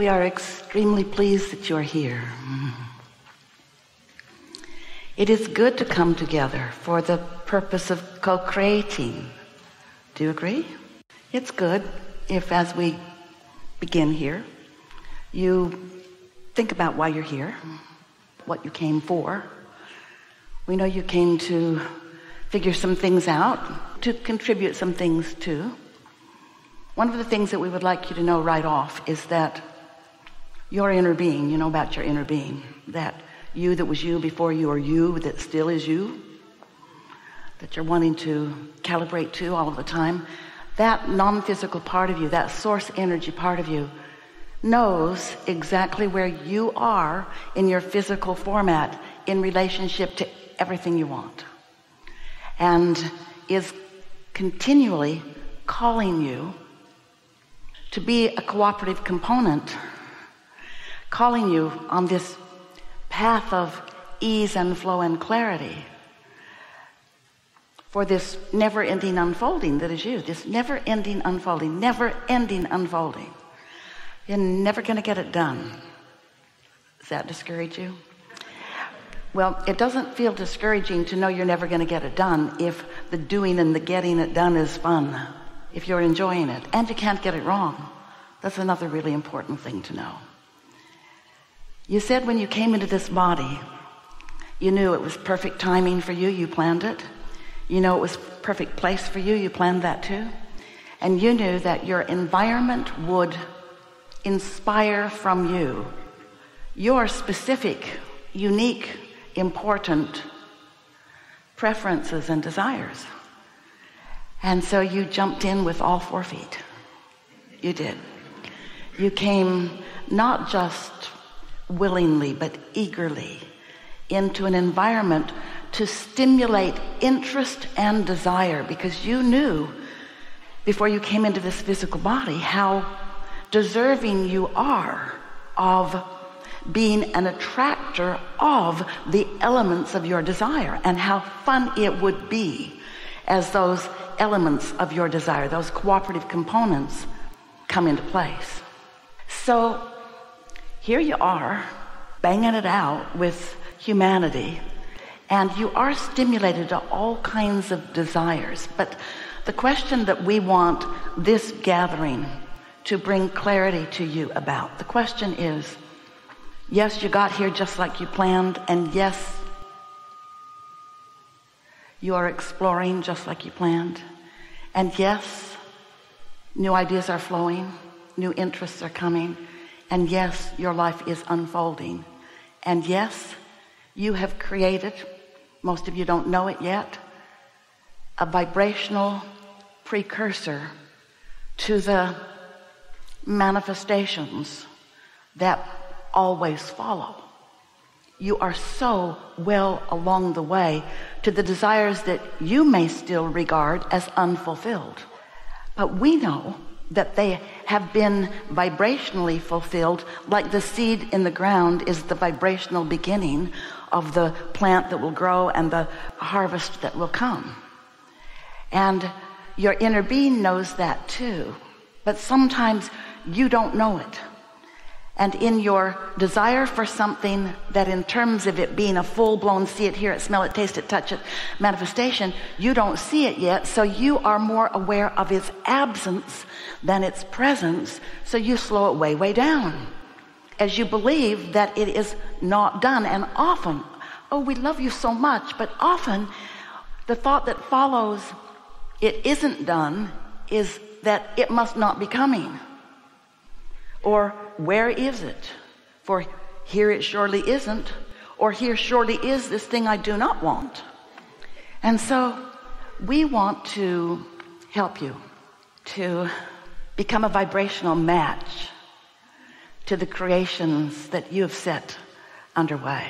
We are extremely pleased that you're here. It is good to come together for the purpose of co-creating. Do you agree? It's good if as we begin here, you think about why you're here, what you came for. We know you came to figure some things out, to contribute some things too. One of the things that we would like you to know right off is that your inner being, you know about your inner being, that you that was you before you or you that still is you, that you're wanting to calibrate to all of the time, that non-physical part of you, that source energy part of you knows exactly where you are in your physical format in relationship to everything you want. And is continually calling you to be a cooperative component calling you on this path of ease and flow and clarity for this never-ending unfolding that is you this never-ending unfolding never-ending unfolding. You're never going to get it done. Does that discourage you? Well it doesn't feel discouraging to know you're never going to get it done if the doing and the getting it done is fun if you're enjoying it and you can't get it wrong. That's another really important thing to know you said when you came into this body, you knew it was perfect timing for you. You planned it. You know it was perfect place for you. You planned that too. And you knew that your environment would inspire from you your specific, unique, important preferences and desires. And so you jumped in with all four feet. You did. You came not just willingly but eagerly into an environment to stimulate interest and desire because you knew before you came into this physical body how deserving you are of being an attractor of the elements of your desire and how fun it would be as those elements of your desire those cooperative components come into place. So here you are banging it out with humanity. And you are stimulated to all kinds of desires. But the question that we want this gathering to bring clarity to you about the question is yes you got here just like you planned and yes you are exploring just like you planned. And yes new ideas are flowing new interests are coming and yes, your life is unfolding. And yes, you have created, most of you don't know it yet, a vibrational precursor to the manifestations that always follow. You are so well along the way to the desires that you may still regard as unfulfilled. But we know that they have been vibrationally fulfilled like the seed in the ground is the vibrational beginning of the plant that will grow and the harvest that will come. And your inner being knows that too. But sometimes you don't know it and in your desire for something that in terms of it being a full-blown see it hear it smell it taste it touch it manifestation you don't see it yet so you are more aware of its absence than its presence so you slow it way way down as you believe that it is not done. And often oh we love you so much but often the thought that follows it isn't done is that it must not be coming or where is it? For here it surely isn't. Or here surely is this thing I do not want. And so we want to help you to become a vibrational match to the creations that you have set underway.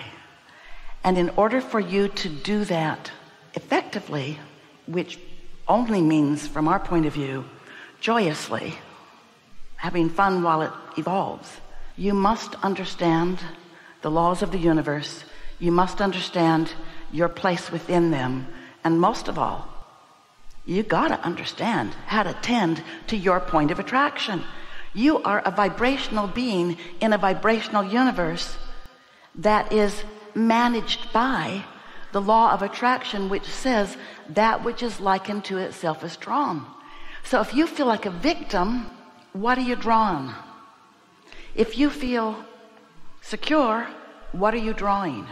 And in order for you to do that effectively which only means from our point of view joyously having fun while it evolves. You must understand the laws of the universe. You must understand your place within them. And most of all, you got to understand how to tend to your point of attraction. You are a vibrational being in a vibrational universe that is managed by the law of attraction, which says that which is likened to itself is drawn. So if you feel like a victim, what are you drawing? If you feel secure, what are you drawing?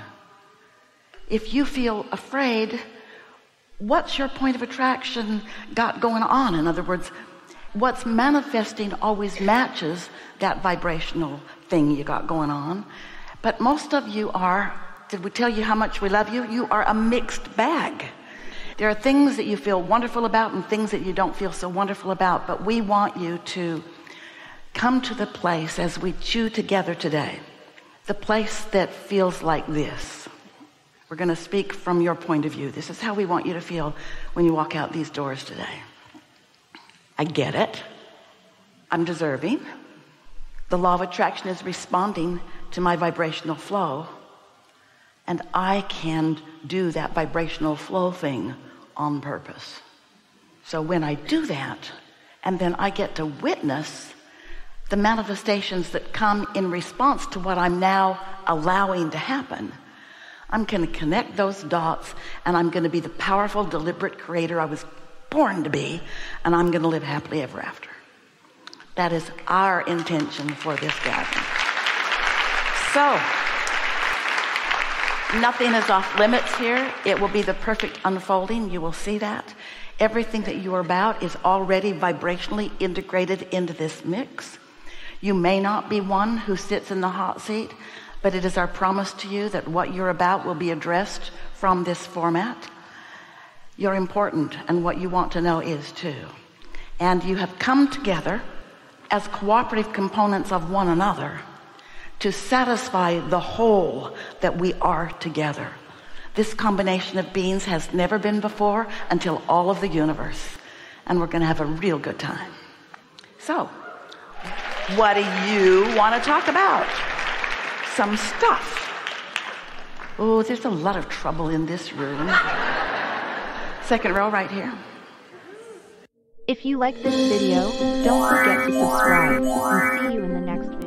If you feel afraid, what's your point of attraction got going on? In other words, what's manifesting always matches that vibrational thing you got going on. But most of you are, did we tell you how much we love you? You are a mixed bag. There are things that you feel wonderful about and things that you don't feel so wonderful about, but we want you to come to the place as we chew together today, the place that feels like this. We're going to speak from your point of view. This is how we want you to feel when you walk out these doors today. I get it. I'm deserving. The law of attraction is responding to my vibrational flow. And I can do that vibrational flow thing on purpose. So when I do that, and then I get to witness the manifestations that come in response to what I'm now allowing to happen, I'm going to connect those dots and I'm going to be the powerful, deliberate creator I was born to be, and I'm going to live happily ever after. That is our intention for this gathering. So, nothing is off limits here. It will be the perfect unfolding. You will see that. Everything that you are about is already vibrationally integrated into this mix. You may not be one who sits in the hot seat, but it is our promise to you that what you're about will be addressed from this format. You're important, and what you want to know is too. And you have come together as cooperative components of one another to satisfy the whole that we are together. This combination of beings has never been before until all of the universe. And we're going to have a real good time. So, what do you want to talk about? Some stuff. Oh, there's a lot of trouble in this room. Second row right here. If you like this video, don't forget to subscribe and see you in the next one.